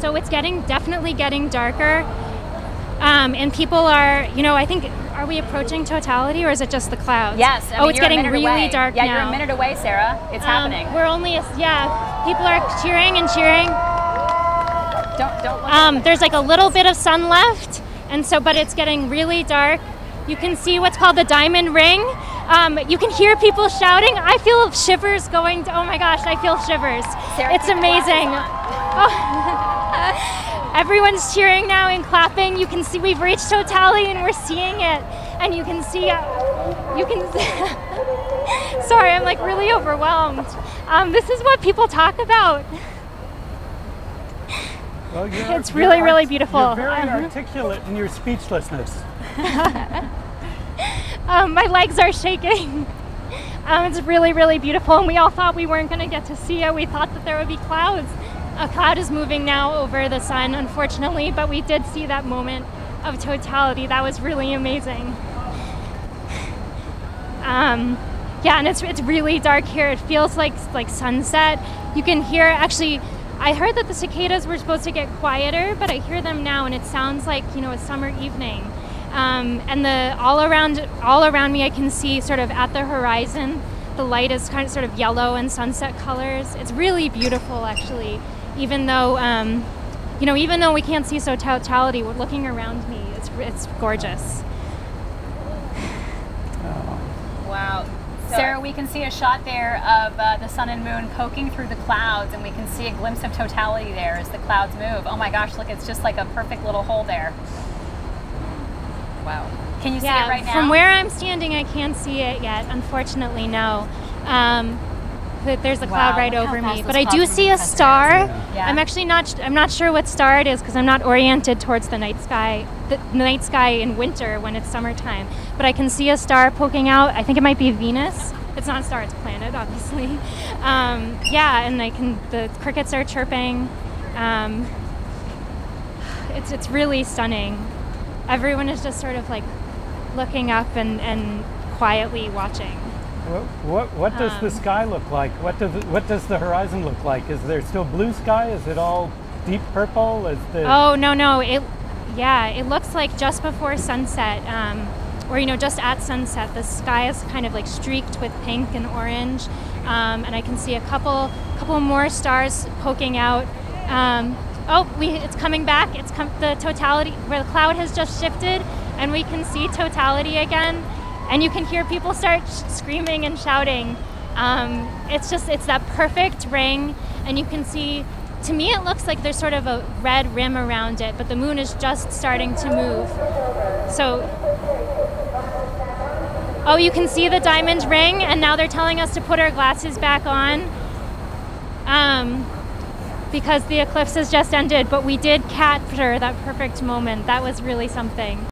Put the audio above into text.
so it's getting definitely getting darker. Um, and people are, you know, I think, are we approaching totality or is it just the clouds? Yes. I oh, it's getting really away. dark Yeah, now. you're a minute away, Sarah. It's Um, happening. We're only, a, yeah, people are cheering and cheering. Don't don't. Um, there's like a little bit of sun left, and so, but it's getting really dark. You can see what's called the diamond ring. Um, you can hear people shouting. I feel shivers going. To, oh my gosh, I feel shivers. Sarah, it's keep your glasses amazing. Oh. Everyone's cheering now and clapping. You can see we've reached totality and we're seeing it. And you can see, uh, you can. See, sorry, I'm like really overwhelmed. Um, this is what people talk about. Well, It's really, really beautiful. You're very Uh-huh. articulate in your speechlessness. Um, my legs are shaking. Um, it's really, really beautiful, and we all thought we weren't going to get to see it. We thought that there would be clouds. A cloud is moving now over the sun, unfortunately, but we did see that moment of totality. That was really amazing. Um, yeah, and it's it's really dark here. It feels like like sunset. You can hear actually. I heard that the cicadas were supposed to get quieter, but I hear them now, and it sounds like you know a summer evening. Um, and the all around all around me, I can see sort of at the horizon. The light is kind of sort of yellow and sunset colors. It's really beautiful, actually. Even though um, you know, even though we can't see so totality, we're looking around me. It's it's gorgeous. Wow. Sarah, we can see a shot there of uh, the sun and moon poking through the clouds, and we can see a glimpse of totality there as the clouds move. Oh my gosh, look, it's just like a perfect little hole there. Wow. Can you see it right now? from where I'm standing, I can't see it yet. Unfortunately, no. Um, there's a cloud Wow, right over me, but I do see a star. Yeah. I'm actually not. I'm not sure what star it is because I'm not oriented towards the night sky. The night sky in winter when it's summertime, but I can see a star poking out. I think it might be Venus. It's not a star; it's a planet, obviously. Um, yeah, and I can. The crickets are chirping. Um, it's it's really stunning. Everyone is just sort of like looking up and, and quietly watching. What, what, what does the Um, sky look like? What does what does the horizon look like? Is there still blue sky? Is it all deep purple? Is the Oh no no it yeah it looks like just before sunset um, or you know just at sunset the sky is kind of like streaked with pink and orange um, and I can see a couple couple more stars poking out. Um, oh we it's coming back it's the totality where the cloud has just shifted and we can see totality again and you can hear people start screaming and shouting. Um, it's just it's that perfect ring, and you can see. To me, it looks like there's sort of a red rim around it, but the moon is just starting to move. So, oh, you can see the diamond ring, and now they're telling us to put our glasses back on. Um, because the eclipse has just ended, but we did capture that perfect moment. That was really something.